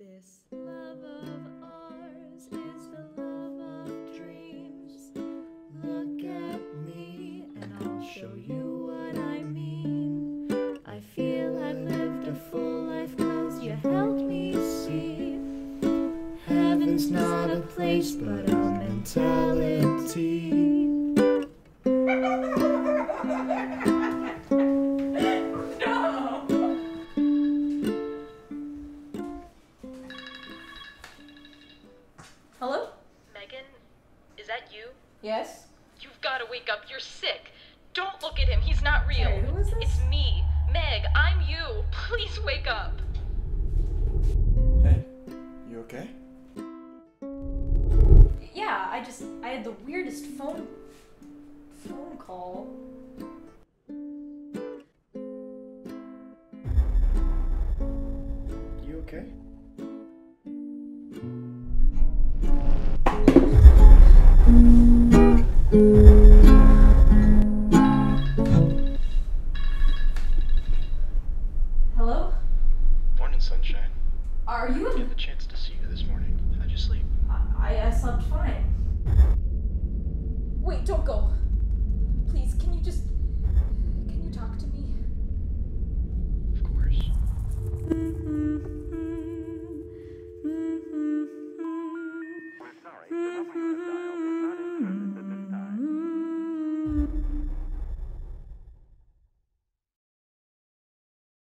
This love of ours is the love of dreams. Look at me, and I'll show you what I mean. I feel I've lived a full life cause you helped me see. Heaven's not a place, but a mentality. Hello? Megan, is that you? Yes? You've got to wake up. You're sick. Don't look at him. He's not real. Sorry, who is this? It's me, Meg. I'm you. Please wake up. Hey, you okay? Yeah, I just I had the weirdest phone phone call. You okay? Sunshine. Are you Didn't get the chance to see you this morning. How'd you sleep? I, I slept fine. Wait, don't go. Please, can you just